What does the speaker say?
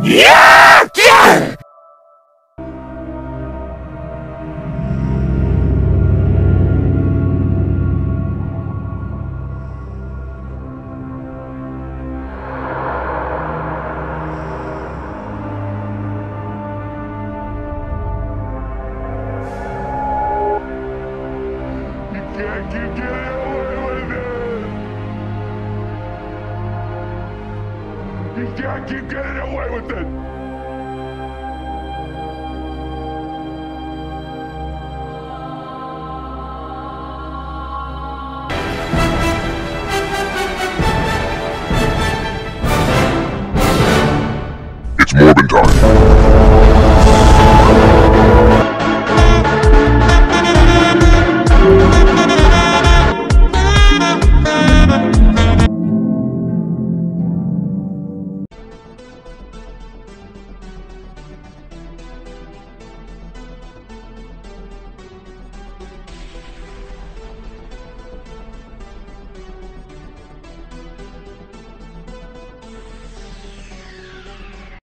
Yeah! Yeah! Keep Can't keep getting away with it!